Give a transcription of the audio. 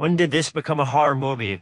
When did this become a horror movie?